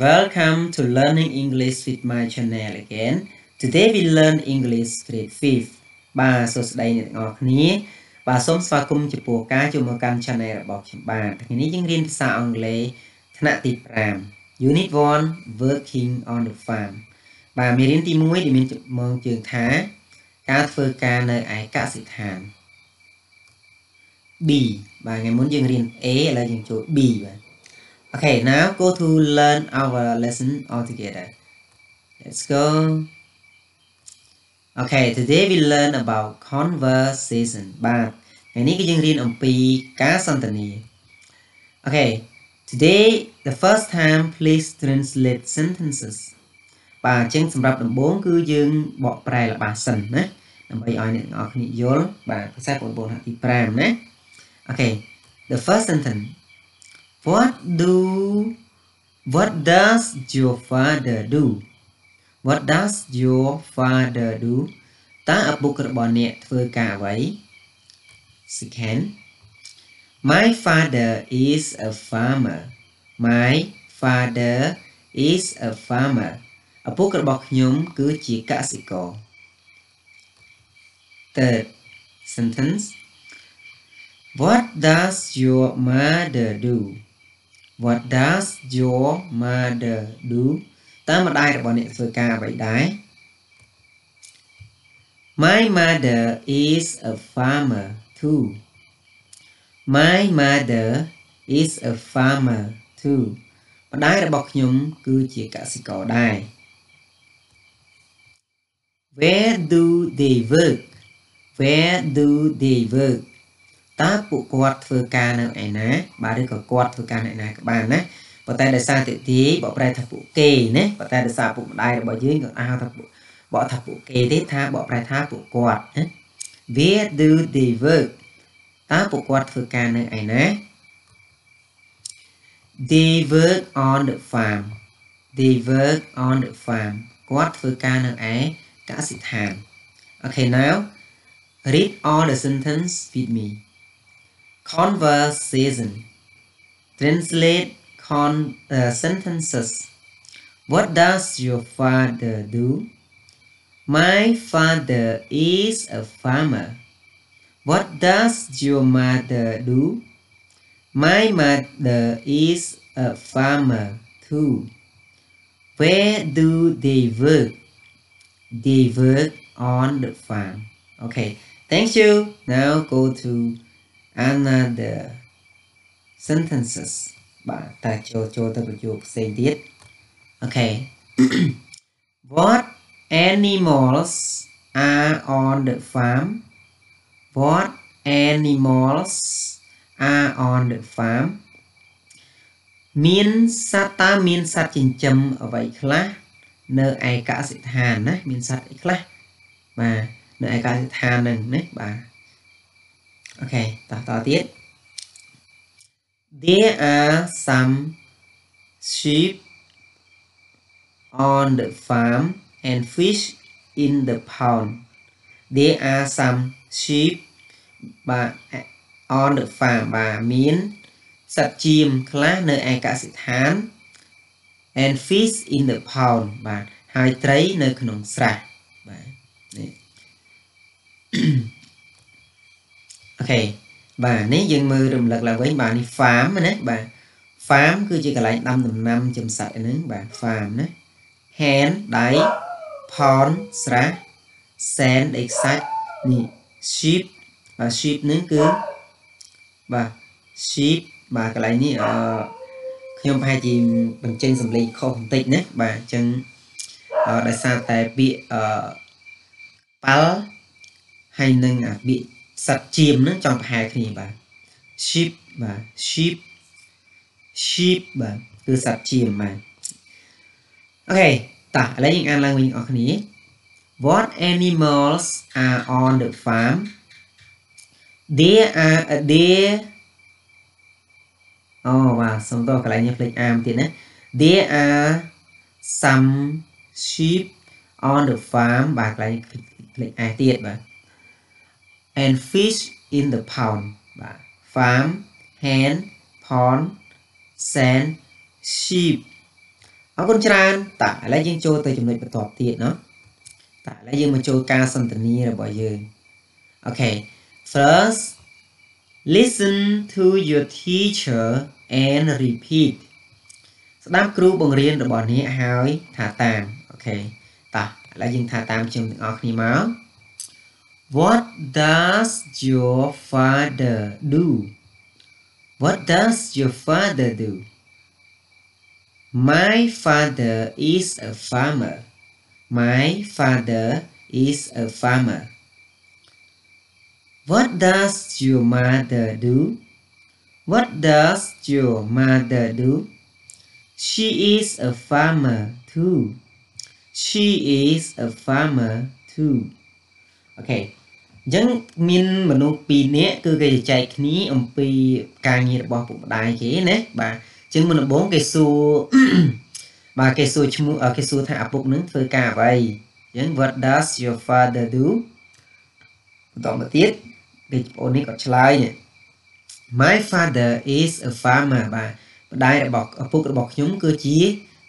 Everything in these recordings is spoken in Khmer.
Welcome to Learning English with my channel again. Today we learn English grade 5 បាទសួស្តីអ្នកទាំងអស់គ្នា បាទសូមស្វាគមន៍ចំពោះការចូលមកកាន់ channel របស់ខ្ញុំបាទថ្ងៃនេះយើងរៀនភាសាអង់គ្លេសថ្នាក់ទី5 Unit 1 Working on the farm បាទមេរៀនទី1ដែលមានម៉ងជើងថា ការធ្វើការនៅឯកសិដ្ឋាន B បាទថ្ងៃមុនយើងរៀន A ឥឡូវយើងចូល B បាទ Okay, now go to learn our lesson altogether. Let's go. Okay, today we learn about conversation បាទថ្ងៃនេះគឺយើងរៀនអំពីការសន្ទនា Okay, today the first time please translate sentences បាទអញ្ចឹងសម្រាប់ដំបូងគឺយើងបកប្រែល្បះសិនណាដើម្បីឲ្យអ្នកទាំងអស់គ្នាយល់បាទភាសាបងប្អូនហាក់ទី5ណា Okay, the first sentence What do What does your father do? What does your father do? តើឪពុករបស់អ្នកធ្វើការអ្វី Second My father is a farmer. My father is a farmer. ឪពុករបស់ខ្ញុំគឺជាកសិករ Third sentence What does your mother do? What does your mother do តើម្ដាយរបស់អ្នកធ្វើការអ្វីដែរ My mother is a farmer too My mother is a farmer too ម្ដាយរបស់ខ្ញុំគឺជាកសិករដែរ Where do they work Where do they work តើពួកគាត់ធ្វើការនៅឯណាបាទឬក៏គាត់ធ្វើការនៅឯណាក៏បានណាប៉ុន្តែដោយសារតិទីបកប្រែថាពួកគេណាប៉ុន្តែដោយសារពុកម្ដាយរបស់យើងក៏ហៅថាពួកបកថាពួកគេទេថាបកប្រែថាពួកគាត់ណា Where do they work តើពួកគាត់ធ្វើការនៅឯណា They work on the farm They work on the farm គាត់ធ្វើការនៅឯកសិដ្ឋាន Okay now read all the sentence with me conversation. Translate con uh, sentences. What does your father do? My father is a farmer. What does your mother do? My mother is a farmer too. Where do they work? They work on the farm. Okay, thank you. Now go to another sentences បាទតែចូលចូលទៅប្រយោគផ្សេងទៀតអូខេ What animals are on the farm What animals are on the farm មានសត្វតើមានសត្វចិញ្ចឹមអ្វីខ្លះនៅឯកសិដ្ឋានណាមានសត្វអីខ្លះបាទនៅឯកសិដ្ឋានហ្នឹងណាបាទ អូខេតោះតទៀត There are some sheep on the farm and fish in the pond There are some sheep បាទ on the farm បាទមានសត្វជៀមខ្លះនៅឯកសិដ្ឋាន and fish in the pond បាទហើយត្រីនៅក្នុងស្រះបាទនេះ អូខេបាទនេះយើងមើលរំលឹកឡើងវិញបាទនេះ farm ណាបាទ farm គឺជាកន្លែងដាំដំណាំចំសត្វហ្នឹងបាទ farm ណា hand ដៃ pond ស្រះ sand ដីខ្សាច់នេះ sheep បាទ sheep ហ្នឹងគឺបាទ sheep បាទកន្លែងនេះអឺខ្ញុំប្រហែលជាបញ្ចេញសម្លេងខុសបន្តិចណាបាទអញ្ចឹងដោយសារតែពាក្យអឺប៉ាល់ហើយនឹងអាពាក្យ សត្វជៀមហ្នឹងចង់ប្រហែលគ្នាបាទ sheep បាទ sheep sheep បាទគឺសត្វជៀមបាទអូខេតោះឥឡូវយើងអានឡើងវិញអស់គ្នា What animals are on the farm There are a deer អូបាទសុំតោះកន្លែងនេះភ្លេចអាមទៀតណា There are some sheep on the farm បាទកន្លែងភ្លេចអាទៀតបាទ and fish in the pond បាទ farm hen pond sand sheep អរគុណច្រើនតើឥឡូវយើងចូលទៅចំណុចបន្ទាប់ទៀតណោះតើឥឡូវយើងមកចូលការសន្ទនារបស់យើងអូខេ first listen to your teacher and repeat ស្ដាប់គ្រូបង្រៀនរបស់អ្នកហើយថាតាមអូខេតោះឥឡូវយើងថាតាមខ្ញុំទាំងអស់គ្នាមក What does your father do? What does your father do? My father is a farmer. My father is a farmer. What does your mother do? What does your mother do? She is a farmer too. She is a farmer too. អូខេ អញ្ចឹងមានមនុស្សពីរនាក់គឺគេជជែកគ្នាអំពីការងាររបស់ពុកម្ដាយគេណាបាទអញ្ចឹងមុនដំបូងគេសួរបាទគេសួរឈ្មោះគេសួរថាឪពុកនឹងធ្វើការអ្វីអញ្ចឹង what does your father do បន្តមកទៀតគេបងប្អូននេះគាត់ឆ្លើយ My father is a farmer បាទម្ដាយរបស់ឪពុករបស់ខ្ញុំគឺជា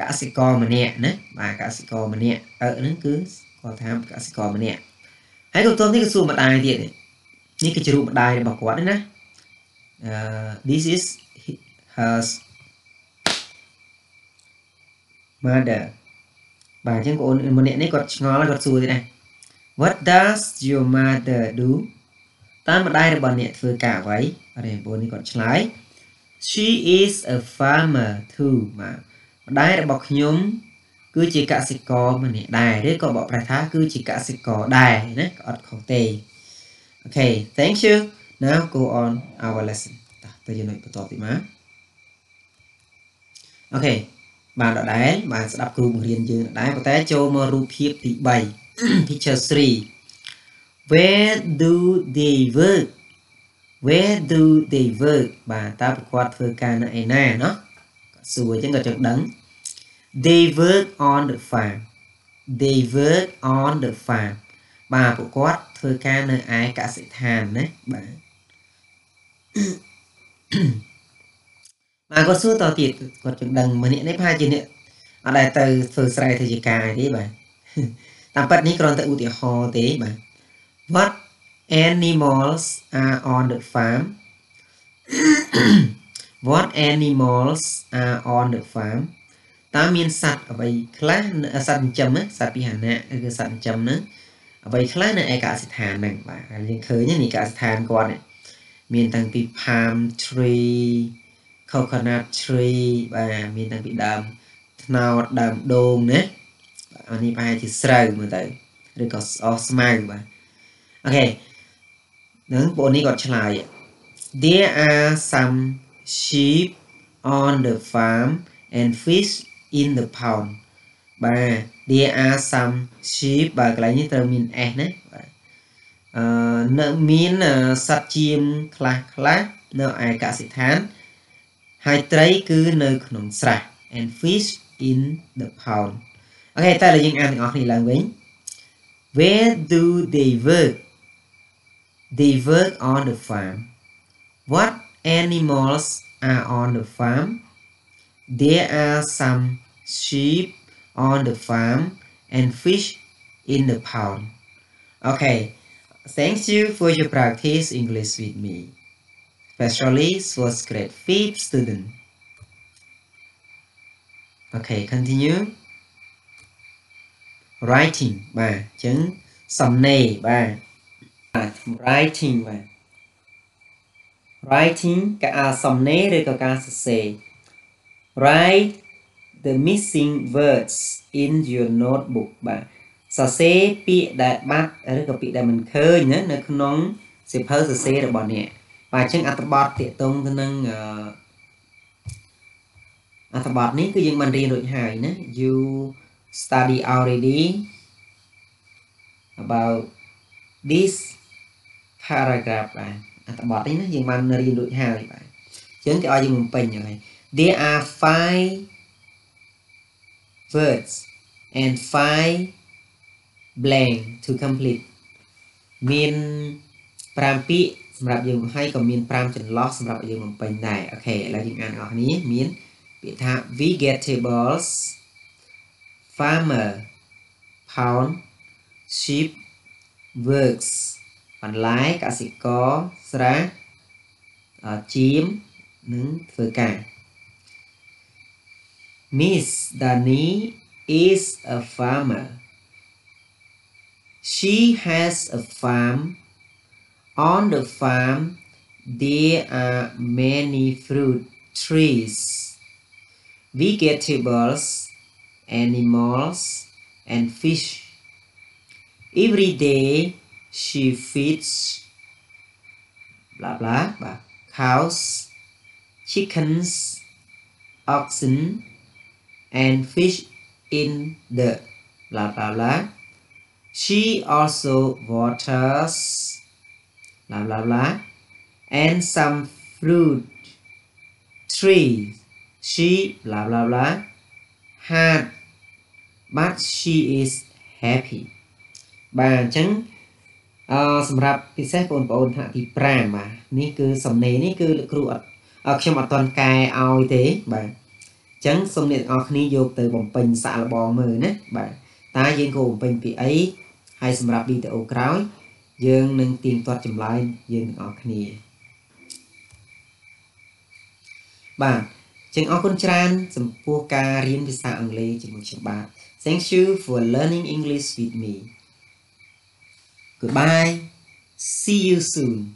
កសិករម្នាក់ណាបាទកសិករម្នាក់អឺហ្នឹងគឺគាត់ថាកសិករម្នាក់ ហើយក៏តុំនេះក៏សួរម្ដាយទៀតនេះគឺជារូបម្ដាយរបស់គាត់ណាអឺ this is her mother បាទអញ្ចឹងបងអូនម្នាក់នេះគាត់ឆ្ងល់គាត់សួរទៀតណា What does your mother do តើម្ដាយរបស់អ្នកធ្វើការអ្វីបាទបងប្អូននេះគាត់ឆ្លើយ She is a farmer too បាទម្ដាយរបស់ខ្ញុំ គឺជាកសិករម្នាក់ដែរឬក៏បកប្រែថាគឺជាកសិករដែរណាក៏អត់ខុសទេ Okay thank you now go on our lesson តោះទៅយើងបន្តទៀតមក Okay បានដដែលបានស្ដាប់គ្រូបង្រៀនយើងដដែលប៉ុន្តែចូលមករូបភាពទី3 picture 3 Where do they work Where do they work បាទតើប្រគាត់ធ្វើការនៅឯណាណោះគាត់សួរអញ្ចឹងគាត់ចង់ដឹង they work on the farm they work on the farm បាទពួកគាត់ធ្វើការនៅឯកសិដ្ឋានណាបាទបាទគាត់សួរតទៀតគាត់ចង់ដឹងម្នាក់នេះប្រហែលជាអ្នកអត់ដែលទៅធ្វើស្រែធ្វើជាការអីទេបាទតាមពិតនេះគ្រាន់តែឧទាហរណ៍ទេបាទ what animals are on the farm what animals are on the farm តើមានសត្វអ្វីខ្លះសត្វចិញ្ចឹមសត្វពិហនៈគឺសត្វចិញ្ចឹមហ្នឹងអ្វីខ្លះនៅឯកសិដ្ឋានហ្នឹងបាទយើងឃើញនេះកសិដ្ឋានគាត់មានតាំងពី palm tree coconut tree បាទមានតាំងពីដើមត្នោតដើមដូងណាអានេះប្រហែលជាស្រូវមើលទៅឬក៏អស់ស្មៅបាទអូខេនឹងបងនេះគាត់ឆ្លើយ There are some sheep on the farm and fish in the pond បាទ there are some sheep បាទកន្លែងនេះត្រូវមាន s ណាបាទអឺនៅមានសត្វជៀមខ្លះខ្លះនៅឯកសិដ្ឋានហើយត្រីគឺនៅក្នុងស្រះ and fish in the pond អូខេតើយើងអានទាំងអស់គ្នាឡើងវិញ Where do they work They work on the farm. What animals are on the farm? There are some sheep on the farm and fish in the pond. Okay, thank you for your practice English with me, especially for grade 5 student. Okay, continue. Writing បាទអញ្ចឹងសំណេរបាទ writing បាទ writing ការសំណេរឬក៏ការសរសេរ write the missing words in your notebook បាទសរសេរពាក្យដែលបាត់ឬក៏ពាក្យដែលមិនឃើញណានៅក្នុងសៀវភៅសរសេររបស់អ្នកបាទអញ្ចឹងអត្ថបទទាក់ទងទៅនឹងអត្ថបទនេះគឺយើងបានរៀនរួចហើយណា you study already about this paragraph បាទអត្ថបទនេះណាយើងបានរៀនរួចហើយបាទអញ្ចឹងគេឲ្យយើងបំពេញហ្នឹងហើយ there are five words and five blank to complete មាន5ពាក្យសម្រាប់យើងហើយក៏មាន5ចន្លោះសម្រាប់យើងបំពេញដែរអូខេឥឡូវយើងអានអស់គ្នាមានពាក្យថា vegetables farmer pound sheep works បន្លែកសិករស្រែជាមនិងធ្វើការ Miss Dani is a farmer. She has a farm. On the farm there are many fruit trees vegetables animals and fish. Every day she feeds blah blah blah cows chickens oxen and fish in the blah blah blah she also waters blah blah blah and some fruit tree she blah blah blah had but she is happy បាទអញ្ចឹងអឺសម្រាប់ពិសេសបងប្អូនថ្នាក់ទី5បាទនេះគឺសំណេរនេះគឺលោកគ្រូអត់ខ្ញុំអត់តន់កែឲ្យទេបាទអញ្ចឹងសូមអ្នកទាំងអស់គ្នាយកទៅបំពេញសាកល្បងមើលណាបាទតើយើងគួរបំពេញពីអីហើយសម្រាប់វីដេអូក្រោយ យើងនឹងទៀងទាត់ចម្លើយយើងទាំងអស់គ្នាបាទចឹងអរគុណច្រើនចំពោះការរៀនភាសាអង់គ្លេសជាមួយខ្ញុំបាទ Thank you for learning English with me Goodbye. See you soon.